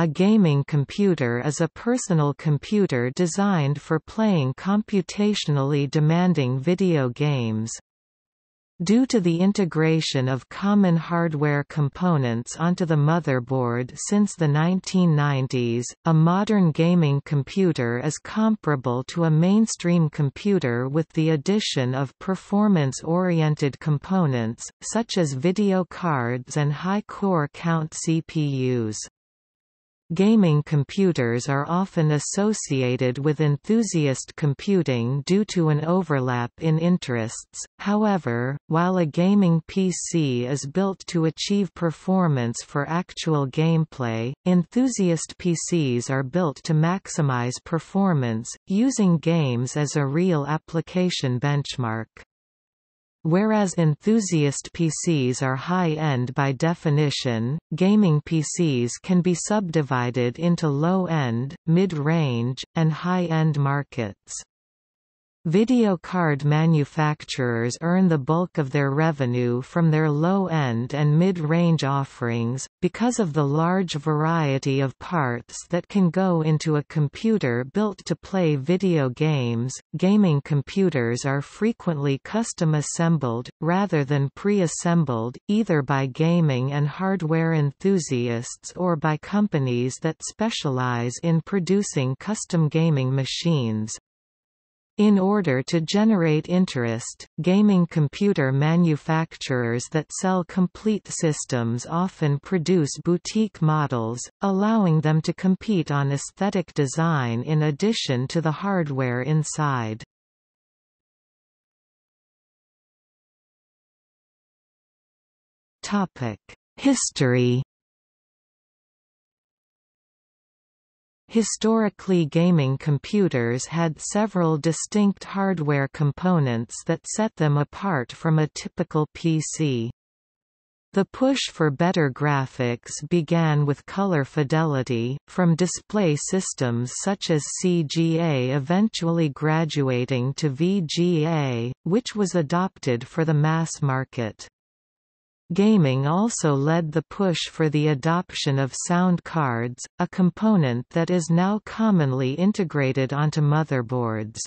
A gaming computer is a personal computer designed for playing computationally demanding video games. Due to the integration of common hardware components onto the motherboard since the 1990s, a modern gaming computer is comparable to a mainstream computer with the addition of performance-oriented components, such as video cards and high core count CPUs. Gaming computers are often associated with enthusiast computing due to an overlap in interests, however, while a gaming PC is built to achieve performance for actual gameplay, enthusiast PCs are built to maximize performance, using games as a real application benchmark. Whereas enthusiast PCs are high-end by definition, gaming PCs can be subdivided into low-end, mid-range, and high-end markets. Video card manufacturers earn the bulk of their revenue from their low-end and mid-range offerings, because of the large variety of parts that can go into a computer built to play video games. Gaming computers are frequently custom-assembled, rather than pre-assembled, either by gaming and hardware enthusiasts or by companies that specialize in producing custom gaming machines. In order to generate interest, gaming computer manufacturers that sell complete systems often produce boutique models, allowing them to compete on aesthetic design in addition to the hardware inside. History Historically gaming computers had several distinct hardware components that set them apart from a typical PC. The push for better graphics began with color fidelity, from display systems such as CGA eventually graduating to VGA, which was adopted for the mass market. Gaming also led the push for the adoption of sound cards, a component that is now commonly integrated onto motherboards.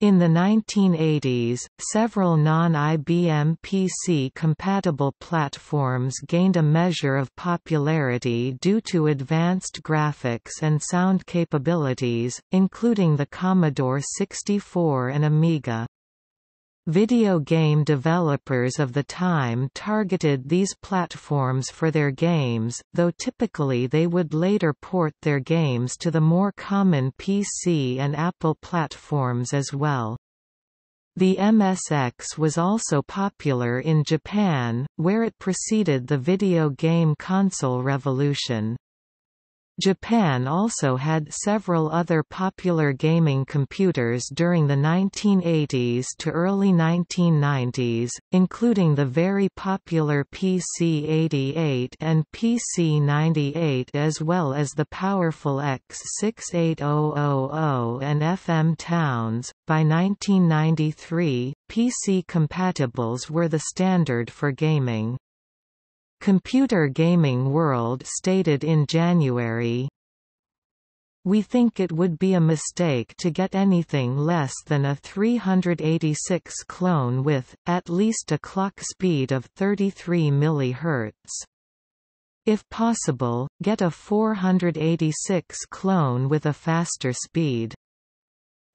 In the 1980s, several non-IBM PC-compatible platforms gained a measure of popularity due to advanced graphics and sound capabilities, including the Commodore 64 and Amiga. Video game developers of the time targeted these platforms for their games, though typically they would later port their games to the more common PC and Apple platforms as well. The MSX was also popular in Japan, where it preceded the video game console revolution. Japan also had several other popular gaming computers during the 1980s to early 1990s, including the very popular PC-88 and PC-98 as well as the powerful X68000 and FM Towns. By 1993, PC compatibles were the standard for gaming. Computer Gaming World stated in January, we think it would be a mistake to get anything less than a 386 clone with, at least a clock speed of 33 mHz. If possible, get a 486 clone with a faster speed.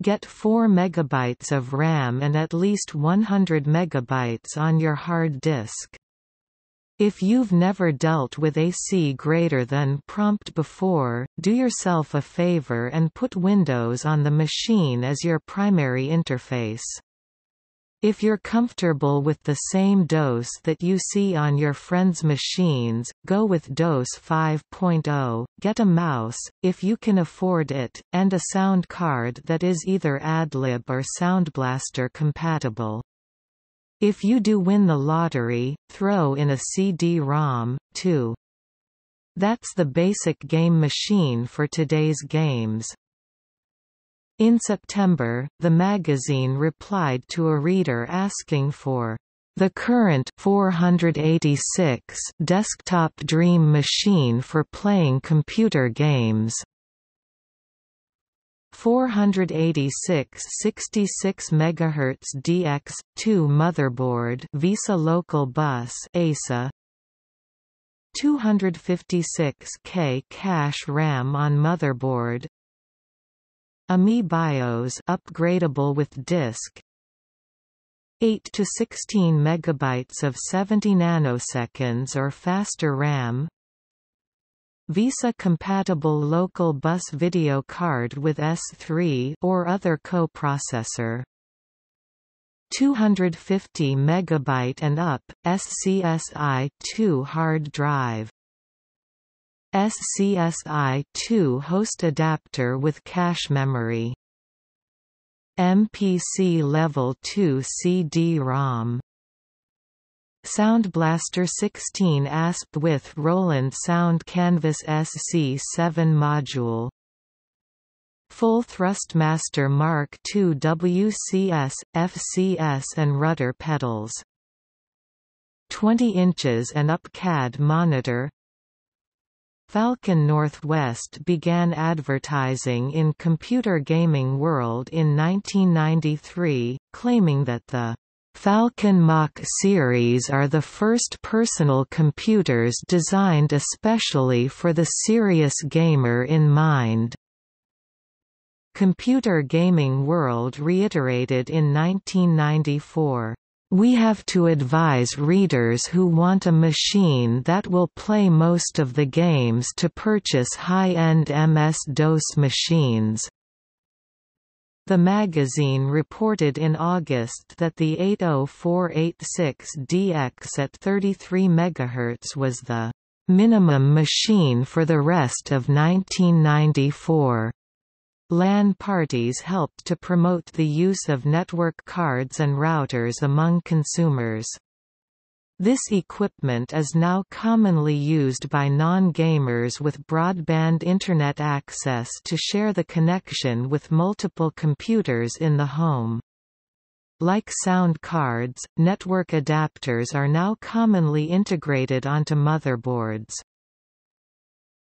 Get 4 MB of RAM and at least 100 MB on your hard disk. If you've never dealt with AC greater than prompt before, do yourself a favor and put Windows on the machine as your primary interface. If you're comfortable with the same DOS that you see on your friends' machines, go with DOS 5.0, get a mouse, if you can afford it, and a sound card that is either AdLib or Sound Blaster compatible. If you do win the lottery, throw in a CD-ROM, too. That's the basic game machine for today's games. In September, the magazine replied to a reader asking for The current 486 desktop Dream Machine for playing computer games 486 66 MHz DX2 motherboard VESA local bus ISA 256K cache RAM on motherboard. AMI BIOS upgradable with disk. 8 to 16 megabytes of 70 nanoseconds or faster RAM VESA-compatible local bus video card with S3 or other co-processor. 250 megabyte and up SCSI2 hard drive. SCSI2 host adapter with cache memory. MPC Level 2 CD-ROM Sound Blaster 16 ASP with Roland Sound Canvas SC7 module. Full Thrustmaster Mark II WCS, FCS and rudder pedals. 20 inches and up CAD monitor. Falcon Northwest began advertising in Computer Gaming World in 1993, claiming that the Falcon Mach series are the first personal computers designed especially for the serious gamer in mind. Computer Gaming World reiterated in 1994, "...we have to advise readers who want a machine that will play most of the games to purchase high-end MS-DOS machines." The magazine reported in August that the 80486DX at 33 MHz was the minimum machine for the rest of 1994. LAN parties helped to promote the use of network cards and routers among consumers. This equipment is now commonly used by non-gamers with broadband Internet access to share the connection with multiple computers in the home. Like sound cards, network adapters are now commonly integrated onto motherboards.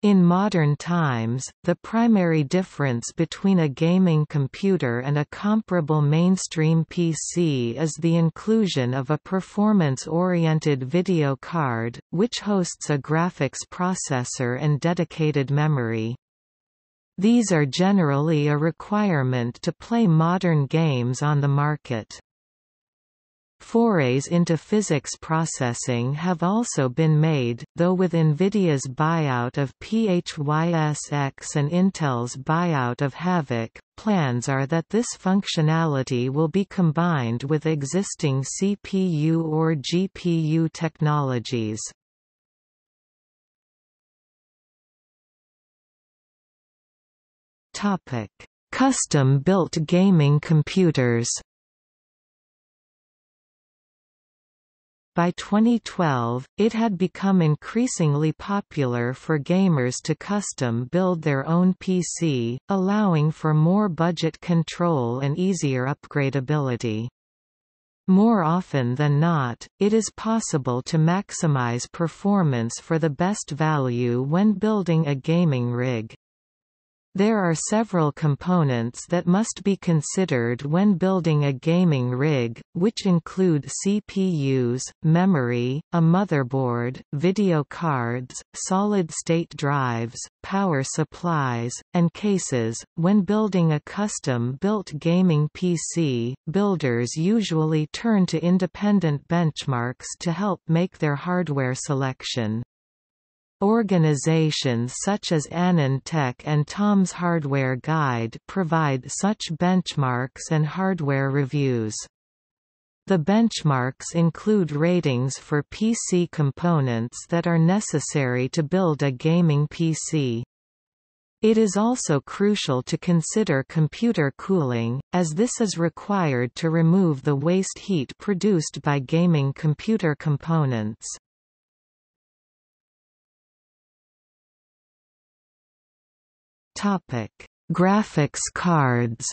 In modern times, the primary difference between a gaming computer and a comparable mainstream PC is the inclusion of a performance-oriented video card, which hosts a graphics processor and dedicated memory. These are generally a requirement to play modern games on the market. Forays into physics processing have also been made, though with NVIDIA's buyout of PHYSX and Intel's buyout of Havok, plans are that this functionality will be combined with existing CPU or GPU technologies. Custom-built gaming computers By 2012, it had become increasingly popular for gamers to custom build their own PC, allowing for more budget control and easier upgradability. More often than not, it is possible to maximize performance for the best value when building a gaming rig. There are several components that must be considered when building a gaming rig, which include CPUs, memory, a motherboard, video cards, solid-state drives, power supplies, and cases. When building a custom-built gaming PC, builders usually turn to independent benchmarks to help make their hardware selection. Organizations such as AnandTech and Tom's Hardware Guide provide such benchmarks and hardware reviews. The benchmarks include ratings for PC components that are necessary to build a gaming PC. It is also crucial to consider computer cooling, as this is required to remove the waste heat produced by gaming computer components. Topic: Graphics cards.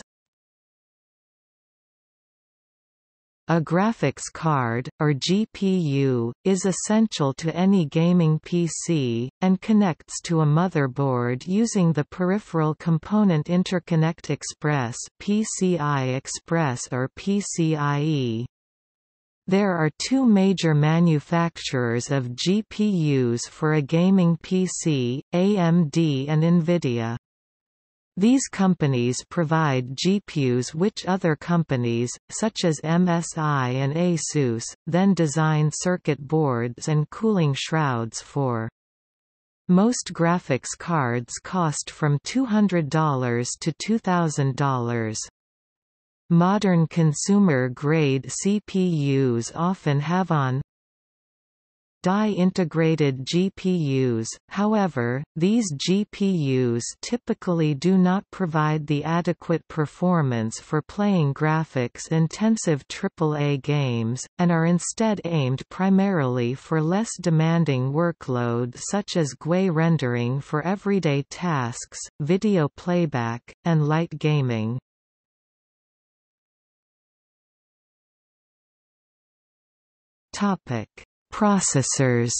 A graphics card, or GPU, is essential to any gaming PC, and connects to a motherboard using the Peripheral Component Interconnect Express PCI Express or PCIe. There are two major manufacturers of GPUs for a gaming PC, AMD and NVIDIA. These companies provide GPUs which other companies, such as MSI and ASUS, then design circuit boards and cooling shrouds for. Most graphics cards cost from $200 to $2,000. Modern consumer-grade CPUs often have on Die-integrated GPUs, however, these GPUs typically do not provide the adequate performance for playing graphics-intensive AAA games, and are instead aimed primarily for less demanding workload such as GUI rendering for everyday tasks, video playback, and light gaming. Topic Processors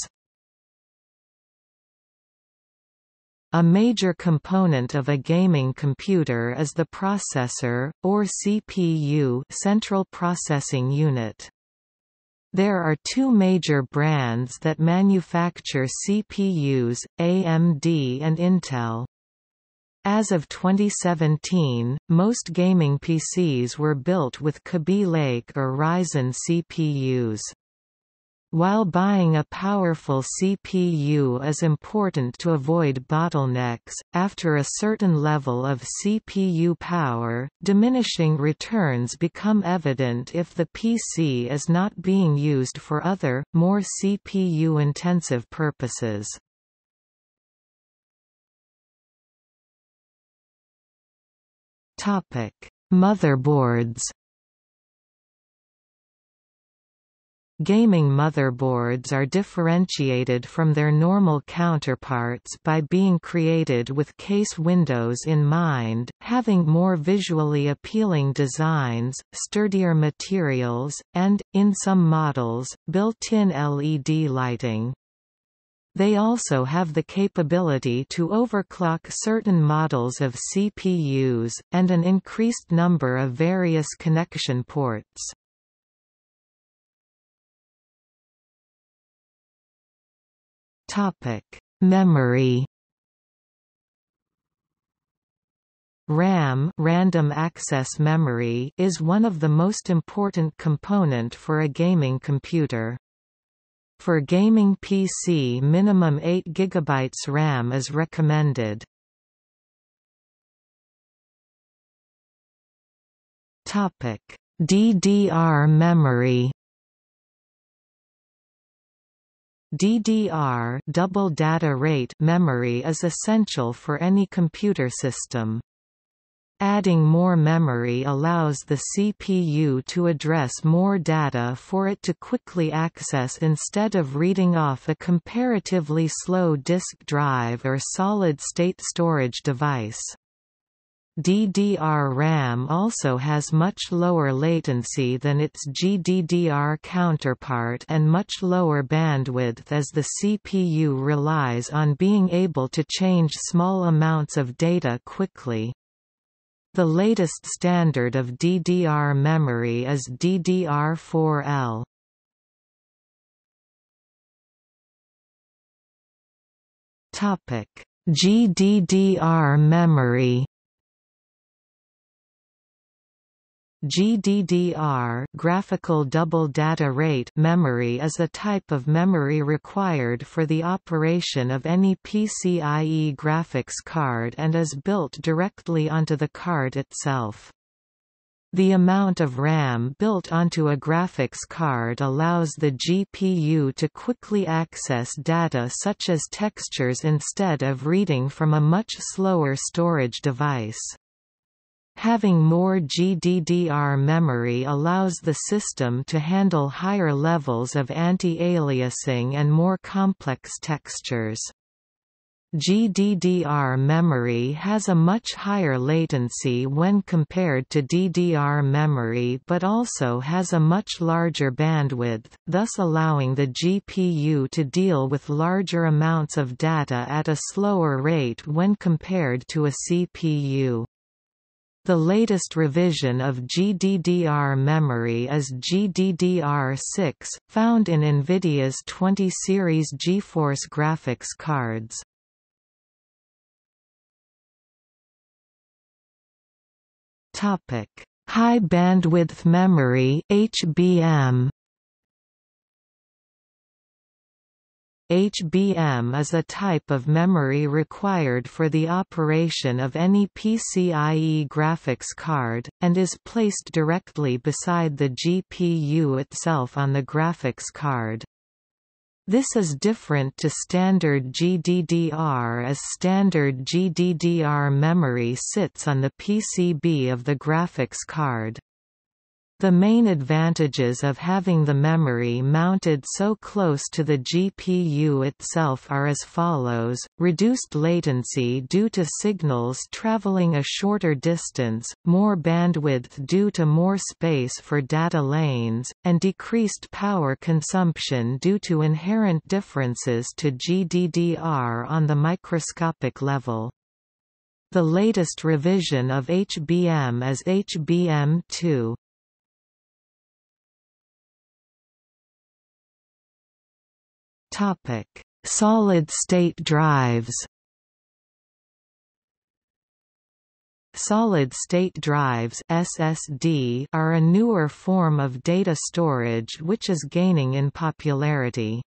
A major component of a gaming computer is the processor, or CPU central processing unit. There are two major brands that manufacture CPUs, AMD and Intel. As of 2017, most gaming PCs were built with Kaby Lake or Ryzen CPUs. While buying a powerful CPU is important to avoid bottlenecks, after a certain level of CPU power, diminishing returns become evident if the PC is not being used for other, more CPU-intensive purposes. Motherboards Gaming motherboards are differentiated from their normal counterparts by being created with case windows in mind, having more visually appealing designs, sturdier materials, and, in some models, built-in LED lighting. They also have the capability to overclock certain models of CPUs, and an increased number of various connection ports. Topic: Memory. RAM random access memory is one of the most important component for a gaming computer. For gaming PC minimum 8 GB RAM is recommended. DDR memory DDR double data rate memory is essential for any computer system. Adding more memory allows the CPU to address more data for it to quickly access instead of reading off a comparatively slow disk drive or solid-state storage device. DDR-RAM also has much lower latency than its GDDR counterpart and much lower bandwidth as the CPU relies on being able to change small amounts of data quickly. The latest standard of DDR memory is DDR4L. GDDR memory GDDR graphical double data rate memory is a type of memory required for the operation of any PCIe graphics card and is built directly onto the card itself. The amount of RAM built onto a graphics card allows the GPU to quickly access data such as textures instead of reading from a much slower storage device. Having more GDDR memory allows the system to handle higher levels of anti-aliasing and more complex textures. GDDR memory has a much higher latency when compared to DDR memory but also has a much larger bandwidth, thus allowing the GPU to deal with larger amounts of data at a slower rate when compared to a CPU. The latest revision of GDDR memory is GDDR6, found in NVIDIA's 20 series GeForce graphics cards. High bandwidth memory (HBM). HBM is a type of memory required for the operation of any PCIe graphics card, and is placed directly beside the GPU itself on the graphics card. This is different to standard GDDR as standard GDDR memory sits on the PCB of the graphics card. The main advantages of having the memory mounted so close to the GPU itself are as follows, reduced latency due to signals traveling a shorter distance, more bandwidth due to more space for data lanes, and decreased power consumption due to inherent differences to GDDR on the microscopic level. The latest revision of HBM is HBM2. Topic: Solid-state drives. Solid-state drives (SSD) are a newer form of data storage which is gaining in popularity.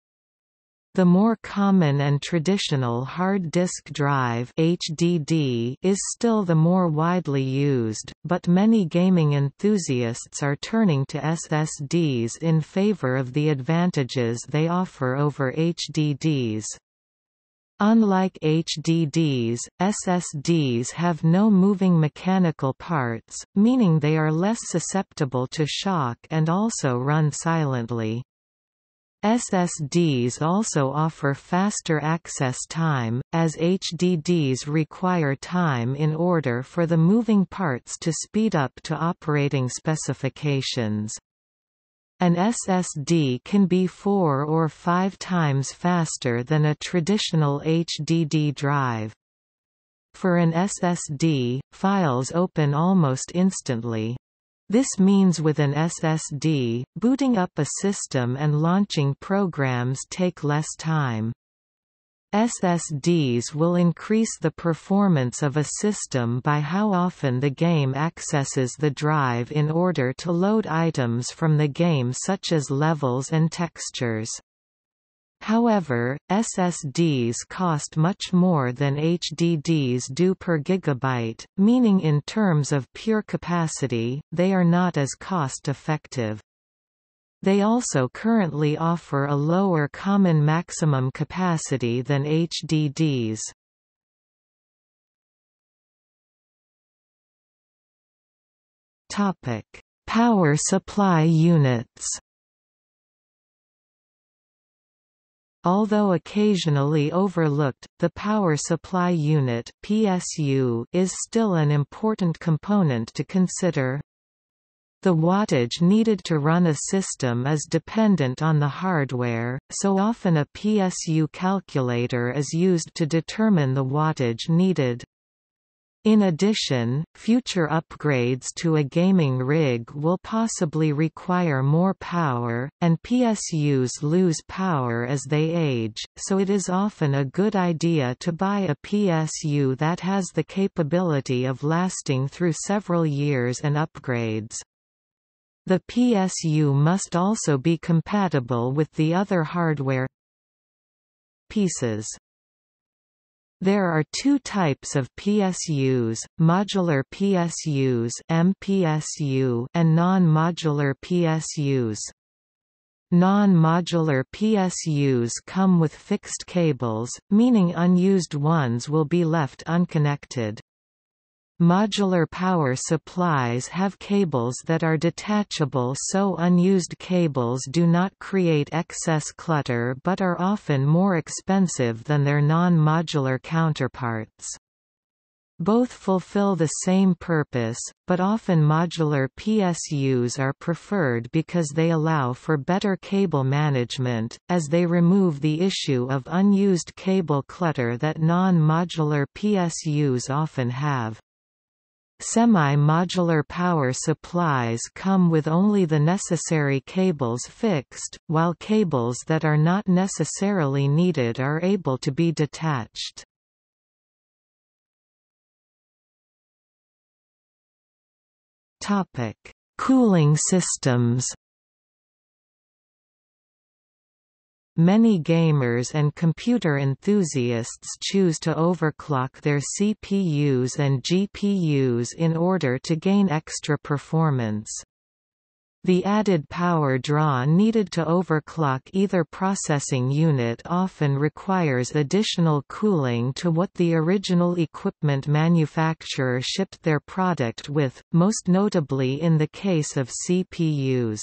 The more common and traditional hard disk drive HDD is still the more widely used, but many gaming enthusiasts are turning to SSDs in favor of the advantages they offer over HDDs. Unlike HDDs, SSDs have no moving mechanical parts, meaning they are less susceptible to shock and also run silently. SSDs also offer faster access time, as HDDs require time in order for the moving parts to speed up to operating specifications. An SSD can be four or five times faster than a traditional HDD drive. For an SSD, files open almost instantly, this means with an SSD, booting up a system and launching programs take less time. SSDs will increase the performance of a system by how often the game accesses the drive in order to load items from the game such as levels and textures. However, SSDs cost much more than HDDs do per gigabyte, meaning in terms of pure capacity, they are not as cost-effective. They also currently offer a lower common maximum capacity than HDDs. Power supply units Although occasionally overlooked, the power supply unit PSU is still an important component to consider. The wattage needed to run a system is dependent on the hardware, so often a PSU calculator is used to determine the wattage needed. In addition, future upgrades to a gaming rig will possibly require more power, and PSUs lose power as they age, so it is often a good idea to buy a PSU that has the capability of lasting through several years and upgrades. The PSU must also be compatible with the other hardware pieces. There are two types of PSUs, modular PSUs MPSU and non-modular PSUs. Non-modular PSUs come with fixed cables, meaning unused ones will be left unconnected. Modular power supplies have cables that are detachable so unused cables do not create excess clutter but are often more expensive than their non-modular counterparts. Both fulfill the same purpose, but often modular PSUs are preferred because they allow for better cable management, as they remove the issue of unused cable clutter that non-modular PSUs often have. Semi-modular power supplies come with only the necessary cables fixed, while cables that are not necessarily needed are able to be detached. Cooling systems. Many gamers and computer enthusiasts choose to overclock their CPUs and GPUs in order to gain extra performance. The added power draw needed to overclock either processing unit often requires additional cooling to what the original equipment manufacturer shipped their product with, most notably in the case of CPUs.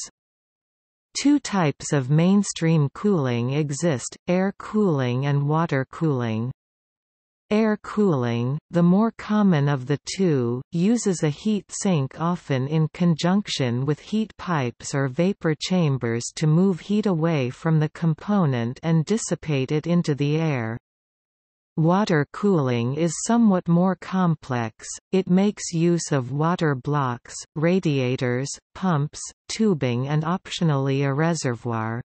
Two types of mainstream cooling exist, air cooling and water cooling. Air cooling, the more common of the two, uses a heat sink often in conjunction with heat pipes or vapor chambers to move heat away from the component and dissipate it into the air. Water cooling is somewhat more complex, it makes use of water blocks, radiators, pumps, tubing and optionally a reservoir.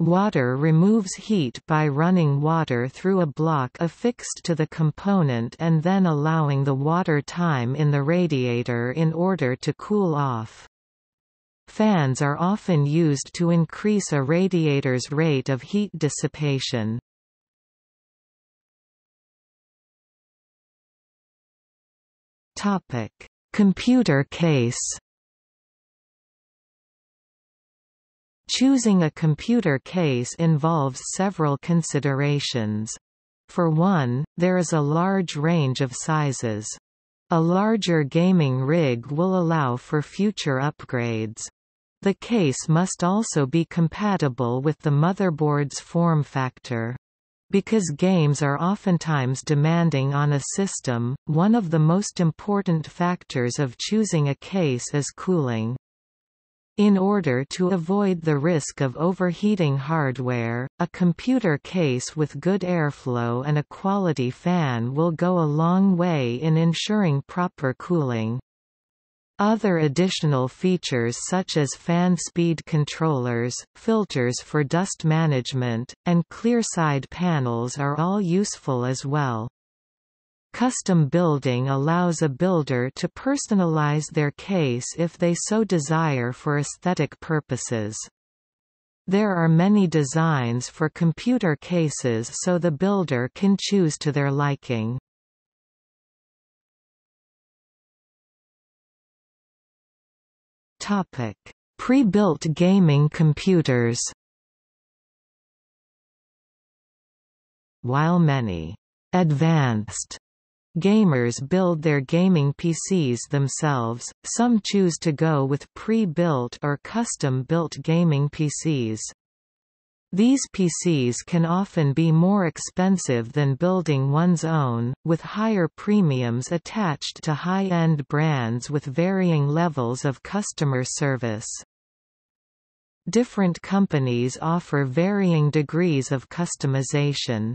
Water removes heat by running water through a block affixed to the component and then allowing the water time in the radiator in order to cool off. Fans are often used to increase a radiator's rate of heat dissipation. Computer case Choosing a computer case involves several considerations. For one, there is a large range of sizes. A larger gaming rig will allow for future upgrades. The case must also be compatible with the motherboard's form factor. Because games are oftentimes demanding on a system, one of the most important factors of choosing a case is cooling. In order to avoid the risk of overheating hardware, a computer case with good airflow and a quality fan will go a long way in ensuring proper cooling. Other additional features such as fan speed controllers, filters for dust management, and clear side panels are all useful as well. Custom building allows a builder to personalize their case if they so desire for aesthetic purposes. There are many designs for computer cases so the builder can choose to their liking. Pre-built gaming computers While many advanced Gamers build their gaming PCs themselves, some choose to go with pre-built or custom-built gaming PCs. These PCs can often be more expensive than building one's own, with higher premiums attached to high-end brands with varying levels of customer service. Different companies offer varying degrees of customization.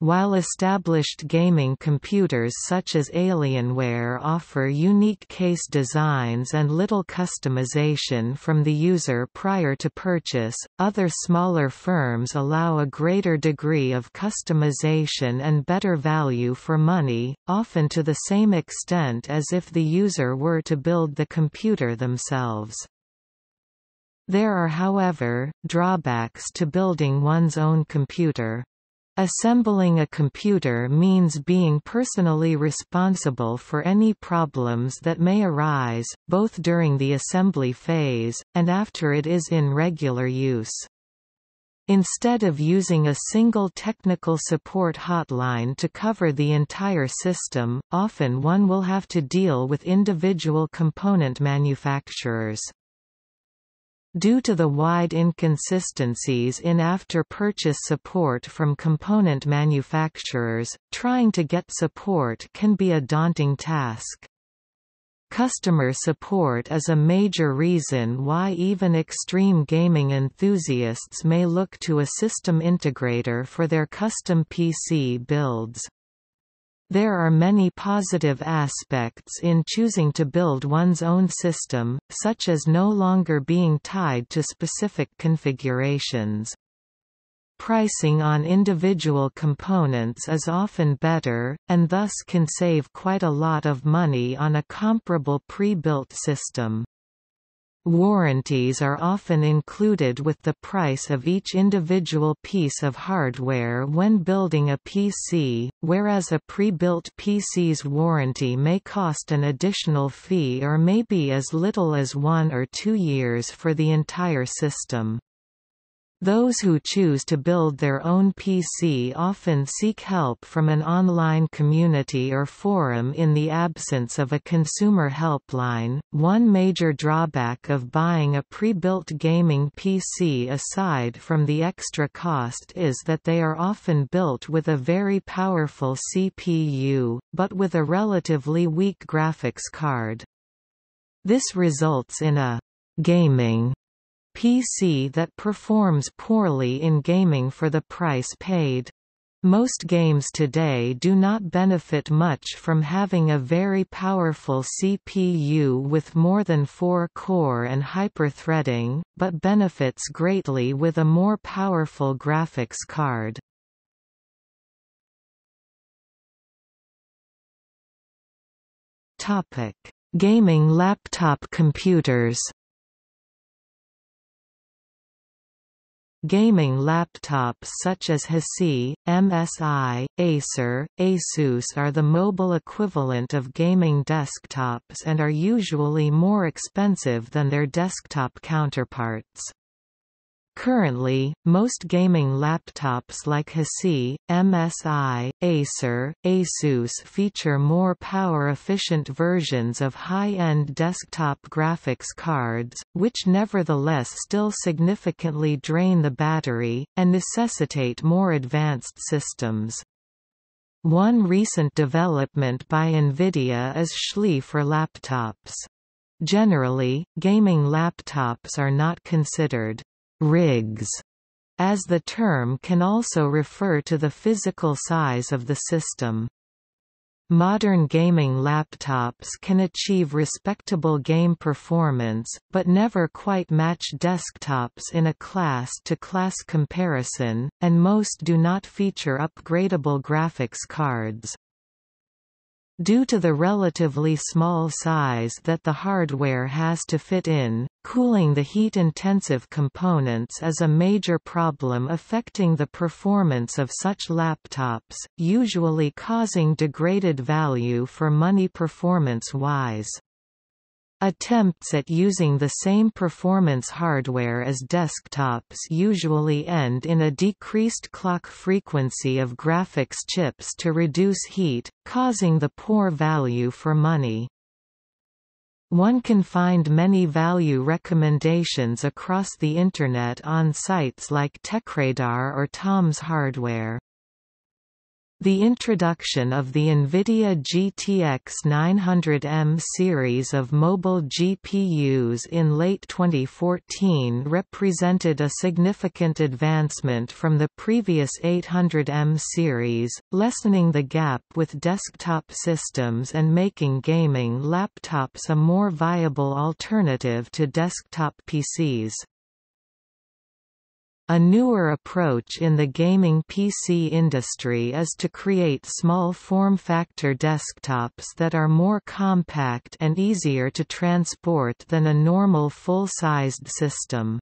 While established gaming computers such as Alienware offer unique case designs and little customization from the user prior to purchase, other smaller firms allow a greater degree of customization and better value for money, often to the same extent as if the user were to build the computer themselves. There are however, drawbacks to building one's own computer. Assembling a computer means being personally responsible for any problems that may arise, both during the assembly phase, and after it is in regular use. Instead of using a single technical support hotline to cover the entire system, often one will have to deal with individual component manufacturers. Due to the wide inconsistencies in after-purchase support from component manufacturers, trying to get support can be a daunting task. Customer support is a major reason why even extreme gaming enthusiasts may look to a system integrator for their custom PC builds. There are many positive aspects in choosing to build one's own system, such as no longer being tied to specific configurations. Pricing on individual components is often better, and thus can save quite a lot of money on a comparable pre-built system. Warranties are often included with the price of each individual piece of hardware when building a PC, whereas a pre-built PC's warranty may cost an additional fee or may be as little as one or two years for the entire system. Those who choose to build their own PC often seek help from an online community or forum in the absence of a consumer helpline. One major drawback of buying a pre-built gaming PC aside from the extra cost is that they are often built with a very powerful CPU, but with a relatively weak graphics card. This results in a gaming PC that performs poorly in gaming for the price paid. Most games today do not benefit much from having a very powerful CPU with more than 4 core and hyperthreading, but benefits greatly with a more powerful graphics card. Gaming laptop computers Gaming laptops such as Hasee, MSI, Acer, Asus are the mobile equivalent of gaming desktops and are usually more expensive than their desktop counterparts. Currently, most gaming laptops like Hasee, MSI, Acer, Asus feature more power-efficient versions of high-end desktop graphics cards, which nevertheless still significantly drain the battery, and necessitate more advanced systems. One recent development by NVIDIA is SLI for laptops. Generally, gaming laptops are not considered rigs, as the term can also refer to the physical size of the system. Modern gaming laptops can achieve respectable game performance, but never quite match desktops in a class-to-class -class comparison, and most do not feature upgradable graphics cards. Due to the relatively small size that the hardware has to fit in, cooling the heat-intensive components is a major problem affecting the performance of such laptops, usually causing degraded value for money performance-wise. Attempts at using the same performance hardware as desktops usually end in a decreased clock frequency of graphics chips to reduce heat, causing the poor value for money. One can find many value recommendations across the Internet on sites like TechRadar or Tom's Hardware. The introduction of the NVIDIA GTX 900M series of mobile GPUs in late 2014 represented a significant advancement from the previous 800M series, lessening the gap with desktop systems and making gaming laptops a more viable alternative to desktop PCs. A newer approach in the gaming PC industry is to create small form-factor desktops that are more compact and easier to transport than a normal full-sized system.